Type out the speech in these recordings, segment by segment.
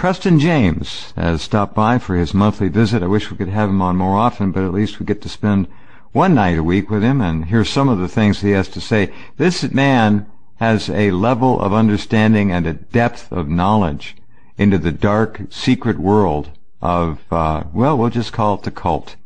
Preston James has stopped by for his monthly visit. I wish we could have him on more often, but at least we get to spend one night a week with him and hear some of the things he has to say. This man has a level of understanding and a depth of knowledge into the dark, secret world of, uh, well, we'll just call it the cult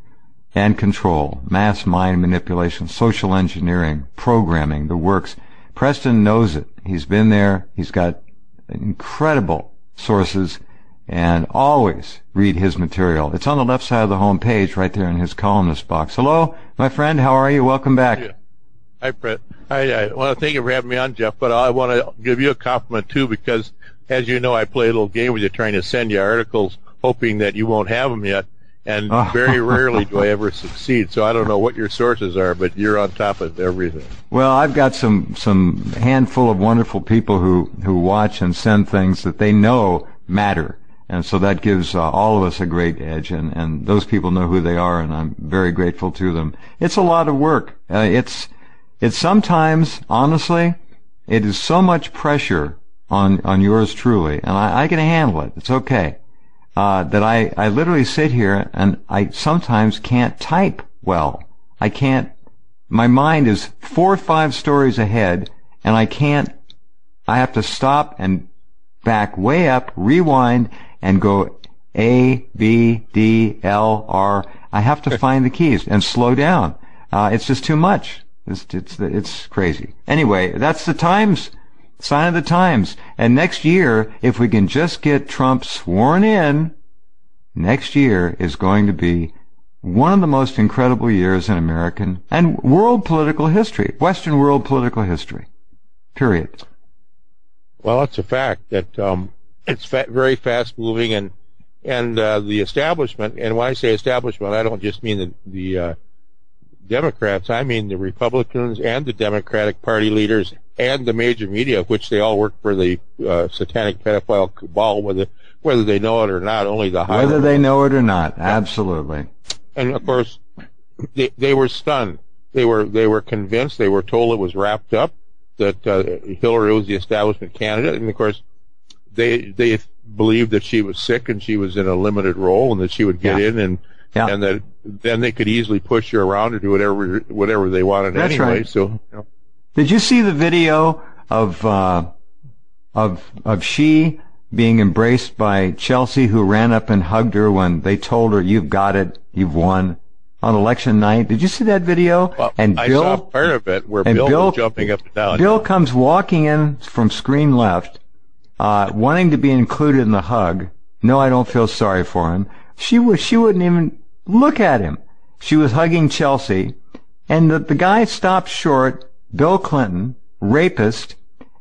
and control, mass mind manipulation, social engineering, programming, the works. Preston knows it. He's been there. He's got incredible sources and always read his material. It's on the left side of the home page right there in his columnist box. Hello, my friend. How are you? Welcome back. Hi, Brett. I, I want to thank you for having me on, Jeff, but I want to give you a compliment too because, as you know, I play a little game with you trying to send you articles hoping that you won't have them yet and oh. very rarely do I ever succeed. So I don't know what your sources are, but you're on top of everything. Well, I've got some some handful of wonderful people who who watch and send things that they know matter, and so that gives uh, all of us a great edge. And and those people know who they are, and I'm very grateful to them. It's a lot of work. Uh, it's it's sometimes honestly, it is so much pressure on on yours truly, and I, I can handle it. It's okay uh, that I, I literally sit here and I sometimes can't type well. I can't, my mind is four or five stories ahead and I can't, I have to stop and back way up, rewind and go A, B, D, L, R. I have to find the keys and slow down. Uh, it's just too much. It's, it's, it's crazy. Anyway, that's the times sign of the times. And next year, if we can just get Trump sworn in, next year is going to be one of the most incredible years in American and world political history, Western world political history. Period. Well, it's a fact that um, it's fa- very fast moving, and and uh, the establishment. And when I say establishment, I don't just mean the the uh, Democrats. I mean the Republicans and the Democratic Party leaders and the major media, which they all work for the uh, satanic pedophile cabal, whether whether they know it or not. Only the high whether they know it or not, absolutely. And of course, they they were stunned. They were they were convinced. They were told it was wrapped up that uh, Hillary was the establishment candidate, and of course, they they believed that she was sick and she was in a limited role, and that she would get yeah. in and yeah. and that then they could easily push her around or do whatever whatever they wanted That's anyway. Right. So, you know. Did you see the video of uh, of of she being embraced by Chelsea, who ran up and hugged her when they told her, "You've got it, you've won." On election night, did you see that video? Well, and I Bill, saw part of it where Bill, Bill jumping up and down. Bill comes walking in from screen left, uh, wanting to be included in the hug. No, I don't feel sorry for him. She was, she wouldn't even look at him. She was hugging Chelsea, and the, the guy stopped short, Bill Clinton, rapist,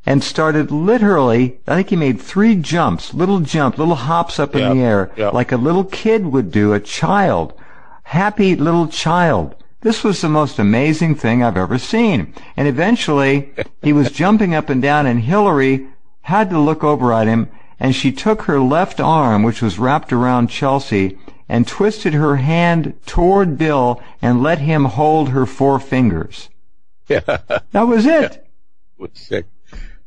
and started literally, I think he made three jumps, little jumps, little hops up in the air, like a little kid would do, a child, happy little child. This was the most amazing thing I've ever seen. And eventually, he was jumping up and down, and Hillary had to look over at him, and she took her left arm, which was wrapped around Chelsea, and twisted her hand toward Bill and let him hold her four fingers. Yeah. That was it. Yeah. Was sick.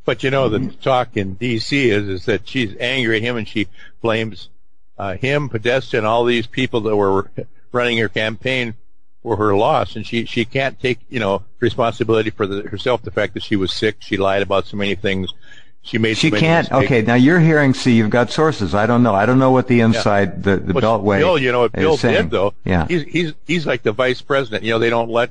But you know, the talk in D.C. is is that she's angry at him and she blames uh, him, Podesta, and all these people that were running her campaign for her loss, and she she can't take you know responsibility for the, herself. The fact that she was sick, she lied about so many things. She made. She can't. Mistakes. Okay, now you're hearing. See, you've got sources. I don't know. I don't know what the inside yeah. the the well, Beltway. Bill, you know what Bill saying. did though. Yeah. He's he's he's like the vice president. You know, they don't let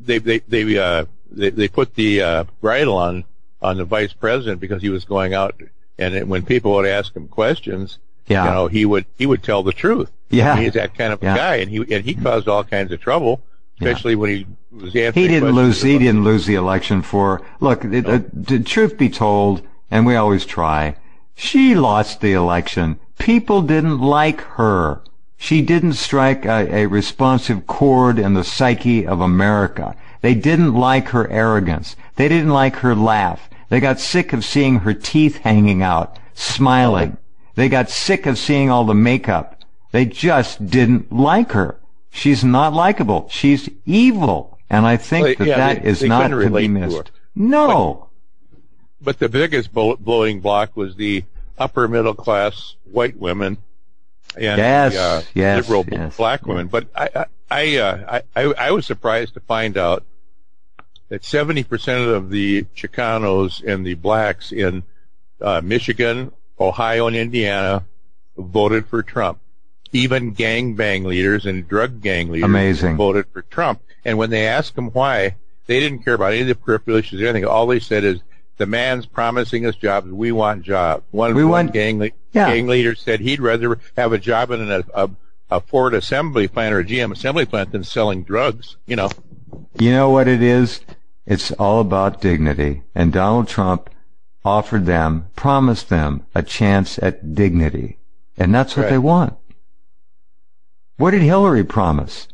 they they they uh they, they put the uh, bridle on on the vice president because he was going out and it, when people would ask him questions, yeah. you know, he would he would tell the truth. Yeah, he's that kind of yeah. guy, and he and he caused all kinds of trouble especially yeah. when he was answering. He didn't lose. He didn't lose the election for. Look, no. the, the, truth be told, and we always try. She lost the election. People didn't like her. She didn't strike a, a responsive chord in the psyche of America. They didn't like her arrogance. They didn't like her laugh. They got sick of seeing her teeth hanging out, smiling. They got sick of seeing all the makeup. They just didn't like her. She's not likable. She's evil. And I think well, that yeah, that they, is they not to be missed. To no. But, but the biggest blowing block was the upper middle class white women and Yes, the, uh, yes, liberal yes. black women. But I I I, uh, I I I was surprised to find out that seventy percent of the Chicanos and the blacks in uh, Michigan, Ohio, and Indiana voted for Trump. Even gang bang leaders and drug gang leaders Amazing. voted for Trump. And when they asked them why, they didn't care about any of the peripheral issues or anything. All they said is, the man's promising us jobs. We want jobs. One, We one want- gang, le- Yeah. gang leader said he'd rather have a job in a, a, a Ford assembly plant or a GM assembly plant than selling drugs. You know, You know what it is? It's all about dignity. And Donald Trump offered them, promised them a chance at dignity. And that's what Right. they want. What did Hillary promise?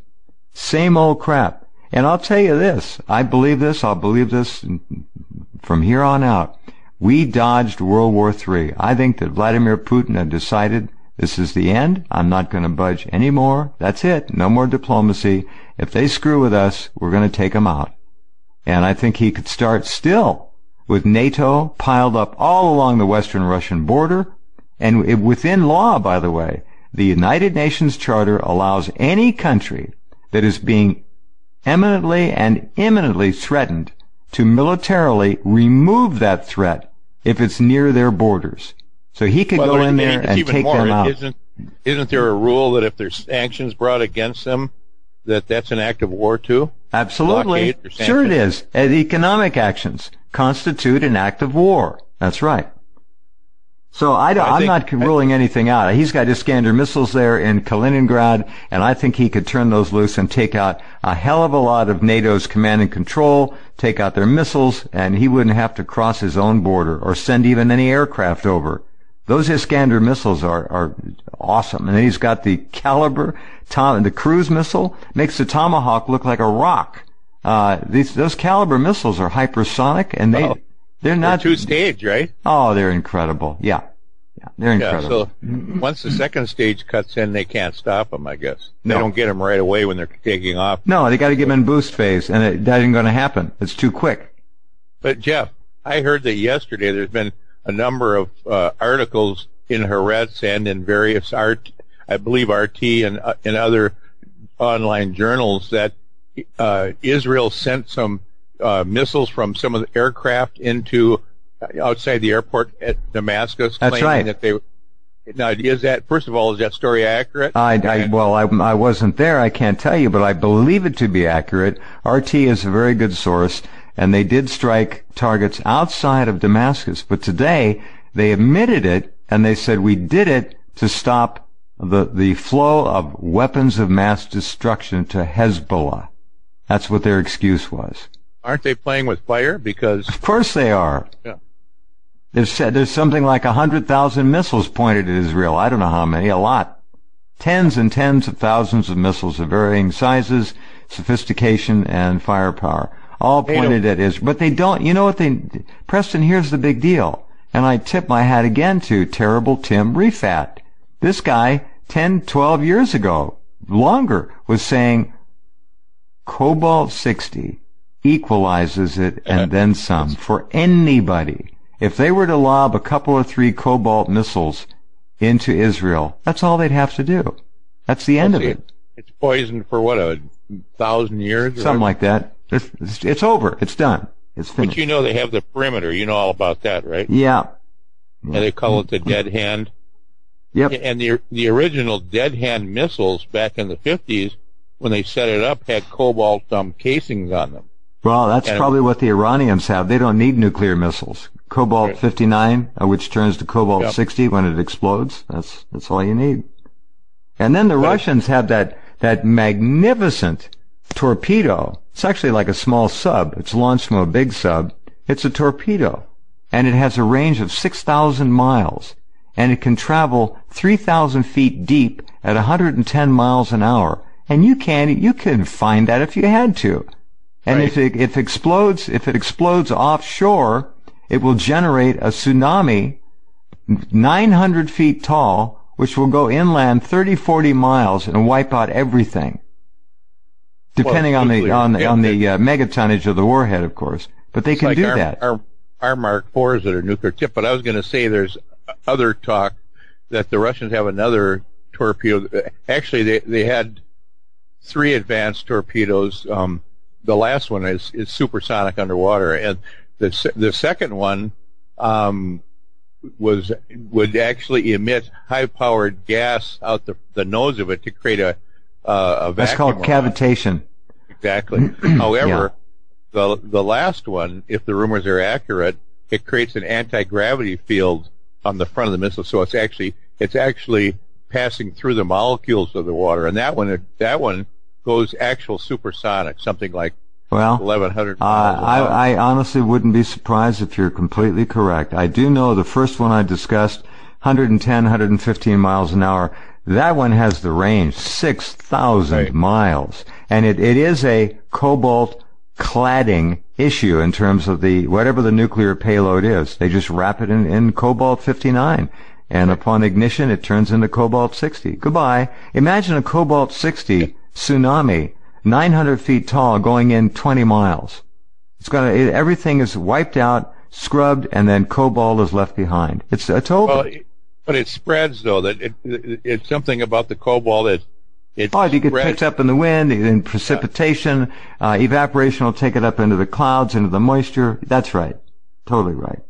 Same old crap. And I'll tell you this. I believe this. I'll believe this from here on out. We dodged World War III. I think that Vladimir Putin had decided this is the end. I'm not going to budge anymore. That's it. No more diplomacy. If they screw with us, we're going to take them out. And I think he could start still with NATO piled up all along the western Russian border. And it- within law, by the way, the United Nations Charter allows any country that is being eminently and imminently threatened to militarily remove that threat if it's near their borders. So he could Well, go in there and take more, them out. Isn't isn't there a rule that if there's sanctions brought against them, that that's an act of war too? Absolutely. Sure it is. And economic actions constitute an act of war. That's right. So I don't, I I'm think- not ruling anything out. He's got Iskander missiles there in Kaliningrad, and I think he could turn those loose and take out a hell of a lot of NATO's command and control, take out their missiles, and he wouldn't have to cross his own border or send even any aircraft over. Those Iskander missiles are, are awesome. And then he's got the Kalibr, tom, the cruise missile makes the Tomahawk look like a rock. Uh, these, those Kalibr missiles are hypersonic and they, Oh. they're They're not, two stage, right? oh, they're incredible. Yeah. Yeah. They're Yeah. So once the second stage cuts in, they can't stop them. I guess they don't get them right away when they're taking off. no, they got to give them in boost phase and it, that ain't going to happen. It's too quick. But Jeff, I heard that yesterday there's been a number of uh, articles in Haaretz and in various art, I believe RT and uh, in other online journals that uh, Israel sent some uh, missiles from some of the aircraft into outside the airport at Damascus, That's claiming right. that they. Now, is that first of all, is that story accurate? I, I well, I, I wasn't there. I can't tell you, but I believe it to be accurate. RT is a very good source, and they did strike targets outside of Damascus. But today they admitted it, and they said we did it to stop the the flow of weapons of mass destruction to Hezbollah. That's what their excuse was. Aren't they playing with fire? Because Of course they are. Yeah. There's said there's something like a hundred thousand missiles pointed at Israel. I don't know how many. A lot. Tens and tens of thousands of missiles of varying sizes, sophistication, and firepower, all pointed at Israel. But they don't. You know what they? Preston, here's the big deal. And I tip my hat again to terrible Tim Rifat. This guy, 10, 12 years ago, longer, was saying Cobalt 60 equalizes it and then some for anybody. If they were to lob a couple or three Cobalt missiles into Israel, that's all they'd have to do. That's the end of see, it. it's poisoned for what a thousand years. or Something like that. It's, it's, it's over. It's done. It's finished. But you know they have the perimeter. You know all about that, right? yeah. And they call it the dead hand. Yep. And the the original dead hand missiles back in the fifties, when they set it up, had cobalt um, casings on them. Well, that's And- probably what the Iranians have. They don't need nuclear missiles. Cobalt Right. 59, uh, which turns to cobalt Yep. 60 when it explodes. That's that's all you need. And then the But- Russians have that that magnificent torpedo. It's actually like a small sub. It's launched from a big sub. It's a torpedo, and it has a range of 6,000 miles, and it can travel 3,000 feet deep at 110 miles an hour. And you can you can find that if you had to. And Right. if it if explodes if it explodes offshore, it will generate a tsunami 900 feet tall, which will go inland 30, 40 miles and wipe out everything. Depending on the on the on the uh, megatonnage of the warhead, of course. But they can like do our, that. Our, our Mark IVs that are nuclear tipped. But I was going to say there's other talk that the Russians have another torpedo. Actually, they they had three advanced torpedoes. Um, the last one is is supersonic underwater, and the the second one um, was would actually emit high powered gas out the the nose of it to create a uh, a vacuum. That's called cavitation. Exactly. However, yeah. the the last one, if the rumors are accurate, it creates an anti gravity field on the front of the missile, so it's actually it's actually passing through the molecules of the water, and that one that one goes actual supersonic, something like well, 1100 uh, I, I honestly wouldn't be surprised if you're completely correct. I do know the first one I discussed, 110, 115 miles an hour. That one has the range, 6,000 right. miles. And it, it is a cobalt cladding issue in terms of the, whatever the nuclear payload is. They just wrap it in, in cobalt 59. And upon ignition, it turns into cobalt 60. Goodbye. Imagine a cobalt 60 tsunami 900 feet tall, going in 20 miles. It's gonna, it, everything is wiped out, scrubbed, and then cobalt is left behind. It's, it's over. Well, but it spreads though, that it, it, it's something about the cobalt that it Oh, you get picked up in the wind, in precipitation, yeah. uh, evaporation will take it up into the clouds, into the moisture. That's right. Totally right.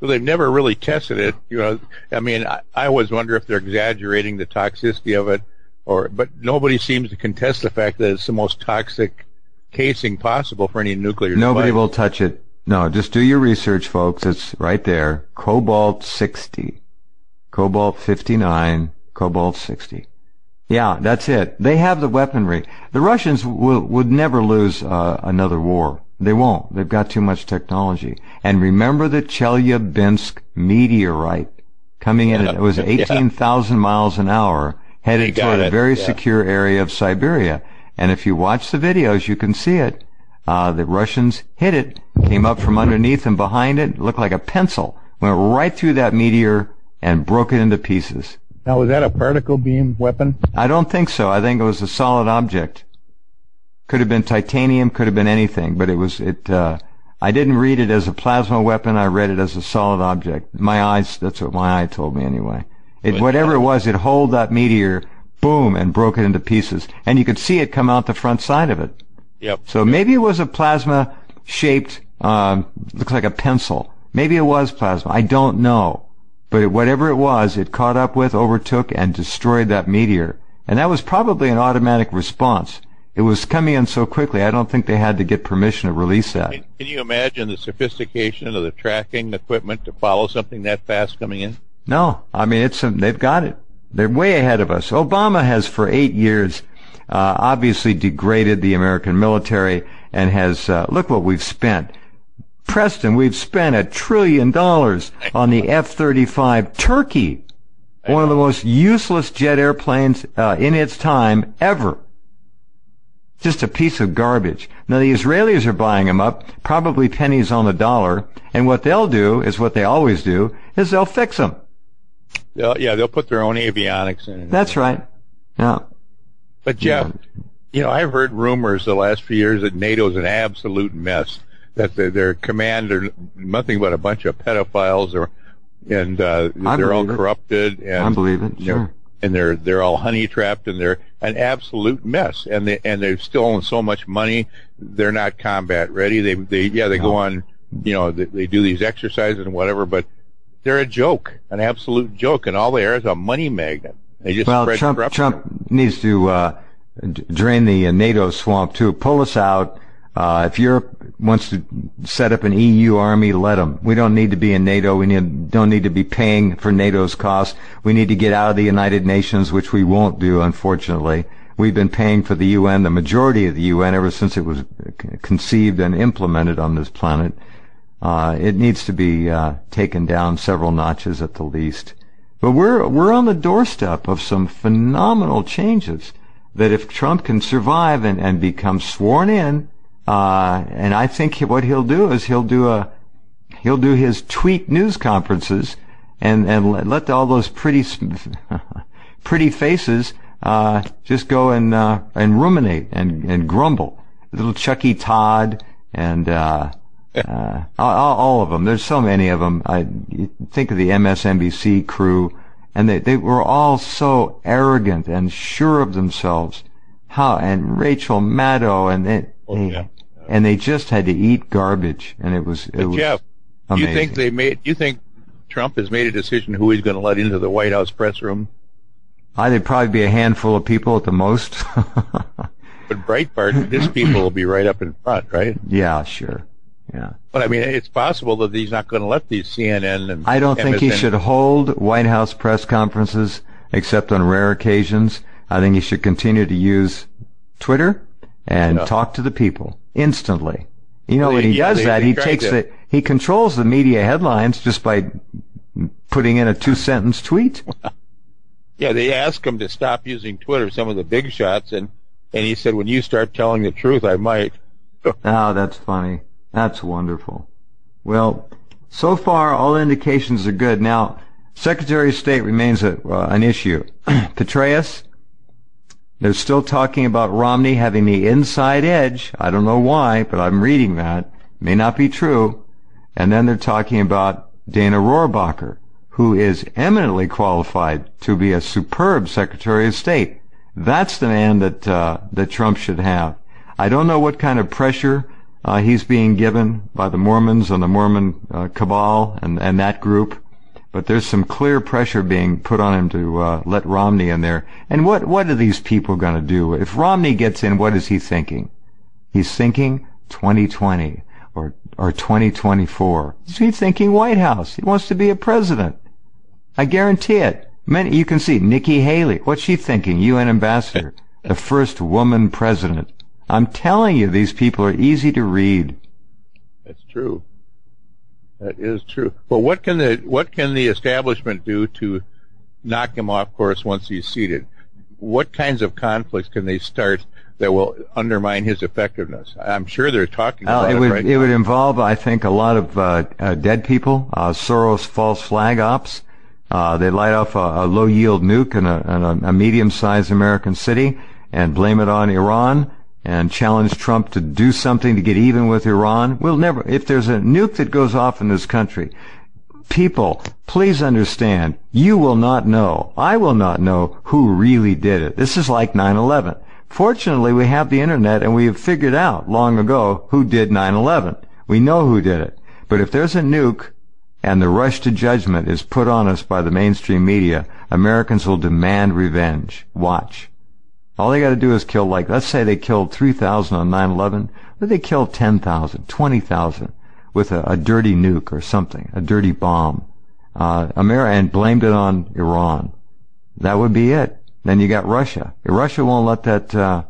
So they've never really tested it. You know, I mean, I, I always wonder if they're exaggerating the toxicity of it or but nobody seems to contest the fact that it's the most toxic casing possible for any nuclear nobody device. will touch it. No just do your research folks. It's right there. Cobalt 60 cobalt 59 cobalt 60 yeah that's it. They have the weaponry. The russians will, would never lose uh, another war. They won't. They've got too much technology. And remember the chelyabinsk meteorite coming in it was 18,000 yeah. miles an hour headed toward it. a very yeah. secure area of Siberia. And if you watch the videos, you can see it. Uh, the Russians hit it, came up from underneath and behind it, looked like a pencil, went right through that meteor and broke it into pieces. Now, was that a particle beam weapon? I don't think so. I think it was a solid object. Could have been titanium, could have been anything, but it was, it, uh, I didn't read it as a plasma weapon. I read it as a solid object. My eyes, that's what my eye told me anyway. It, whatever it was, it holed that meteor, boom, and broke it into pieces. And you could see it come out the front side of it. Yep. So maybe it was a plasma shaped, um, looks like a pencil. Maybe it was plasma. I don't know. But whatever it was, it caught up with, overtook, and destroyed that meteor. And that was probably an automatic response. It was coming in so quickly, I don't think they had to get permission to release that. Can, can you imagine the sophistication of the tracking equipment to follow something that fast coming in? No, I mean it's they've got it. They're way ahead of us. Obama has for eight years uh, obviously degraded the American military and has uh, look what we've spent. Preston, we've spent a trillion dollars on the F-35 Turkey, one of the most useless jet airplanes uh, in its time ever. Just a piece of garbage. Now the Israelis are buying them up, probably pennies on the dollar, and what they'll do is what they always do, is they'll fix them. They'll, yeah, they'll put their own avionics in. That's right. Yeah. But Jeff, yeah. you know, I've heard rumors the last few years that NATO's an absolute mess. That their, their command are nothing but a bunch of pedophiles, or and uh, they're all it. corrupted. And, I believe it. Sure. and they're they're all honey trapped, and they're an absolute mess. And they and they still own so much money. They're not combat ready. They they yeah they no. go on, you know, they, they do these exercises and whatever, but they're a joke, an absolute joke, and all they are is a money magnet. They just well, spread Trump corruption. Trump needs to uh, drain the uh, NATO swamp too. Pull us out. Uh, if Europe wants to set up an EU army, let them. We don't need to be in NATO. We need, don't need to be paying for NATO's costs. We need to get out of the United Nations, which we won't do, unfortunately. We've been paying for the UN, the majority of the UN, ever since it was conceived and implemented on this planet. Uh, it needs to be uh, taken down several notches at the least. But we're we're on the doorstep of some phenomenal changes that if Trump can survive and, and become sworn in, uh, and I think what he'll do is he'll do a he'll do his tweet news conferences and and let, let all those pretty pretty faces uh, just go and uh, and ruminate and and grumble. Little Chucky Todd and uh, all, all, of them. There's so many of them. I think of the MSNBC crew, and they they were all so arrogant and sure of themselves. How and Rachel Maddow and they, oh, yeah. and they just had to eat garbage, and it was it but was. Jeff, amazing. you think they made? You think Trump has made a decision who he's going to let into the White House press room? I there'd probably be a handful of people at the most. but Breitbart, his people will be right up in front, right? Yeah, sure. Yeah. But I mean, it's possible that he's not going to let these CNN and. I don't MSN think he should hold White House press conferences except on rare occasions. I think he should continue to use Twitter and yeah. talk to the people instantly. You know, well, when he yeah, does they, that, they he takes to. the, he controls the media headlines just by putting in a two sentence tweet. yeah, they asked him to stop using Twitter, some of the big shots, and and he said, when you start telling the truth, I might. oh, that's funny. That's wonderful. Well, so far, all indications are good. Now, Secretary of State remains a, uh, an issue. Petraeus, they're still talking about Romney having the inside edge. I don't know why, but I'm reading that. May not be true. And then they're talking about Dana Rohrabacher, who is eminently qualified to be a superb Secretary of State. That's the man that uh, that Trump should have. I don't know what kind of pressure uh, he's being given by the Mormons and the Mormon uh, cabal and, and that group, but there's some clear pressure being put on him to uh, let Romney in there. And what what are these people going to do if Romney gets in? What is he thinking? He's thinking 2020 or or 2024. He's thinking White House. He wants to be a president. I guarantee it. Many, you can see Nikki Haley. What's she thinking? UN ambassador, the first woman president. I'm telling you, these people are easy to read. That's true. That is true. But what can the what can the establishment do to knock him off course once he's seated? What kinds of conflicts can they start that will undermine his effectiveness? I'm sure they're talking about it. Would, right it would involve, I think, a lot of uh, uh, dead people, uh, Soros false flag ops. Uh, they light off a, a low yield nuke in a, in a, a medium sized American city and blame it on Iran and challenge Trump to do something to get even with Iran. We'll never, if there's a nuke that goes off in this country, people, please understand, you will not know, I will not know who really did it. This is like 9-11. Fortunately, we have the internet and we have figured out long ago who did 9-11. We know who did it. But if there's a nuke and the rush to judgment is put on us by the mainstream media, Americans will demand revenge. Watch. All they got to do is kill, like, let's say they killed 3,000 on 9-11, but they killed 10,000, 20,000 with a, a, dirty nuke or something, a dirty bomb, uh, America, and blamed it on Iran. That would be it. Then you got Russia. Russia won't let that, uh,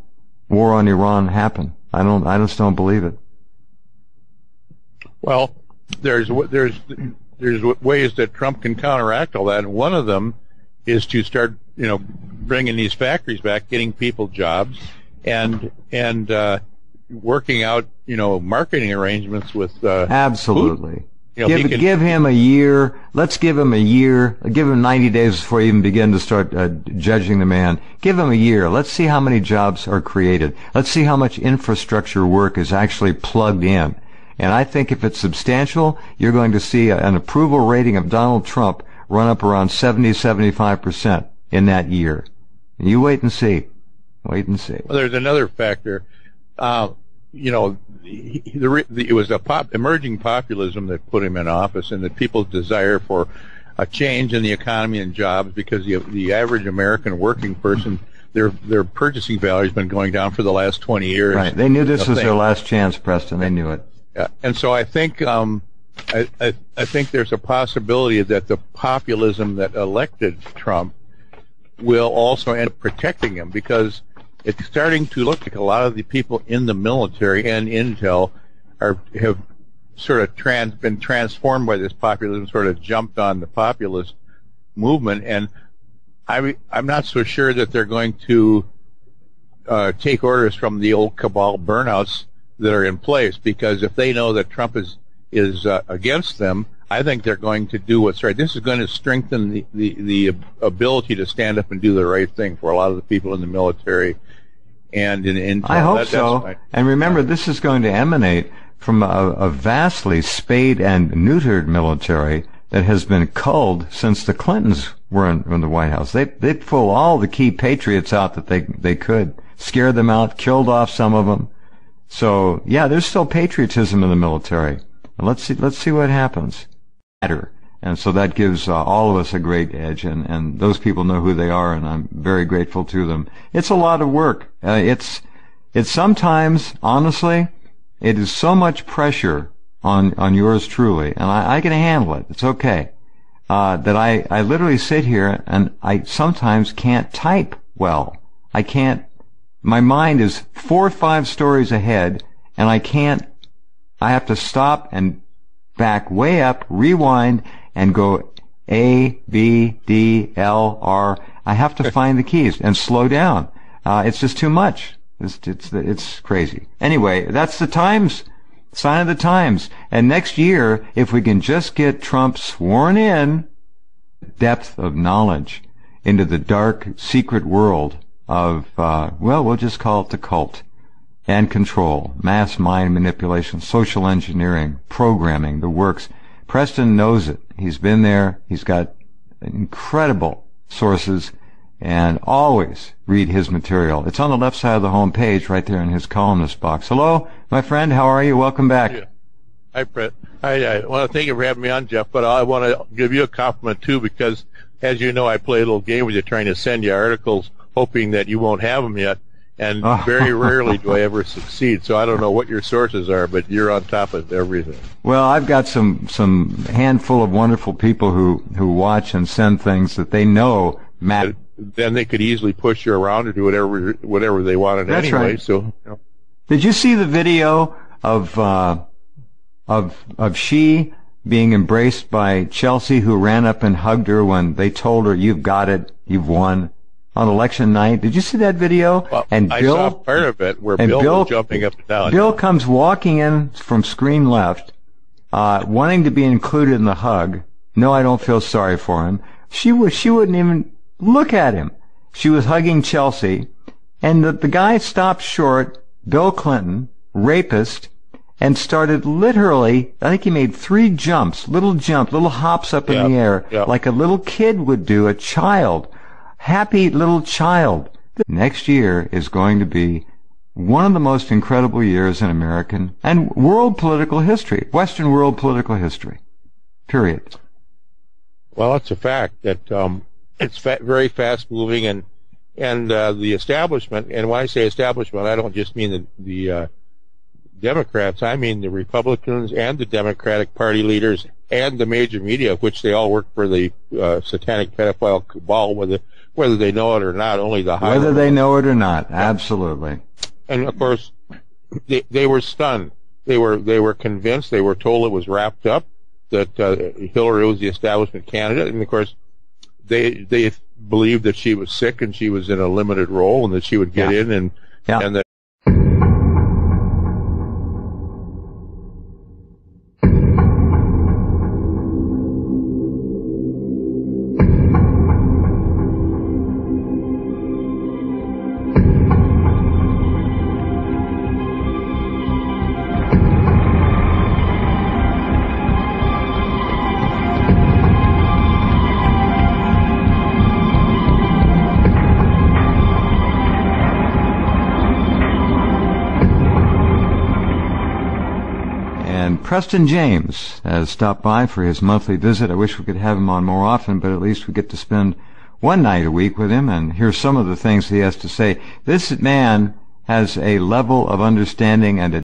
war on Iran happen. I don't, I just don't believe it. Well, there's, there's, there's ways that Trump can counteract all that, and one of them is to start, you know, bringing these factories back, getting people jobs, and and uh, working out, you know, marketing arrangements with uh, absolutely. Food. You know, give, can, give him a year. Let's give him a year. Give him 90 days before you even begin to start uh, judging the man. Give him a year. Let's see how many jobs are created. Let's see how much infrastructure work is actually plugged in. And I think if it's substantial, you're going to see an approval rating of Donald Trump run up around 70, 75% in that year. You wait and see. Wait and see. Well, there's another factor. Uh, you know, the, the, it was a pop, emerging populism that put him in office and that people's desire for a change in the economy and jobs because the, the average American working person their their purchasing value has been going down for the last 20 years. Right. They knew this was their last chance, Preston. They knew it. Yeah. And so I think um, I, I, think there's a possibility that the populism that elected Trump will also end up protecting him because it's starting to look like a lot of the people in the military and intel are have sort of trans, been transformed by this populism, sort of jumped on the populist movement, and I, I'm not so sure that they're going to uh, take orders from the old cabal burnouts that are in place because if they know that Trump is is uh, against them, I think they're going to do what's right. This is going to strengthen the, the, the ability to stand up and do the right thing for a lot of the people in the military and in intel. I hope that, so. And remember, this is going to emanate from a, a vastly spayed and neutered military that has been culled since the Clintons were in, in the White House. They they pull all the key patriots out that they they could, scared them out, killed off some of them. So yeah, there's still patriotism in the military. And let's see let's see what happens. And so that gives uh, all of us a great edge, and, and those people know who they are, and I'm very grateful to them. It's a lot of work. Uh, it's it's sometimes, honestly, it is so much pressure on on yours truly, and I, I can handle it. It's okay. Uh, that I I literally sit here and I sometimes can't type well. I can't. My mind is four or five stories ahead, and I can't. I have to stop and back way up, rewind, and go A, B, D, L, R. I have to find the keys and slow down. Uh, it's just too much. It's, it's, it's crazy. Anyway, that's the times, sign of the times. And next year, if we can just get Trump sworn in, depth of knowledge into the dark, secret world of, uh, well, we'll just call it the cult and control, mass mind manipulation, social engineering, programming, the works. Preston knows it. He's been there. He's got incredible sources and always read his material. It's on the left side of the home page right there in his columnist box. Hello, my friend. How are you? Welcome back. Hi, Brett. I, I want to thank you for having me on, Jeff, but I want to give you a compliment too because, as you know, I play a little game with you trying to send you articles hoping that you won't have them yet and oh. very rarely do I ever succeed. So I don't know what your sources are, but you're on top of everything. Well, I've got some some handful of wonderful people who who watch and send things that they know matter. Then they could easily push you around or do whatever whatever they wanted That's anyway. Right. So, you know. did you see the video of uh, of of she being embraced by Chelsea, who ran up and hugged her when they told her, "You've got it, you've won." On election night. Did you see that video? Well, and I Bill, saw part of it where Bill, Bill was jumping up and down. Bill comes walking in from screen left, uh, wanting to be included in the hug. No, I don't feel sorry for him. She was, she wouldn't even look at him. She was hugging Chelsea, and the, the guy stopped short, Bill Clinton, rapist, and started literally, I think he made three jumps, little jumps, little hops up in the air, like a little kid would do, a child happy little child. Next year is going to be one of the most incredible years in American and world political history, Western world political history. Period. Well, it's a fact that um, it's fa- very fast moving, and and uh, the establishment. And when I say establishment, I don't just mean the, the uh, Democrats. I mean the Republicans and the Democratic Party leaders and the major media, which they all work for the uh, satanic pedophile cabal, whether whether they know it or not. Only the high whether they know it or not, absolutely. And of course, they they were stunned. They were they were convinced. They were told it was wrapped up that uh, Hillary was the establishment candidate, and of course, they they believed that she was sick and she was in a limited role and that she would get yeah. in and yeah. and that Preston James has stopped by for his monthly visit. I wish we could have him on more often, but at least we get to spend one night a week with him and hear some of the things he has to say. This man has a level of understanding and a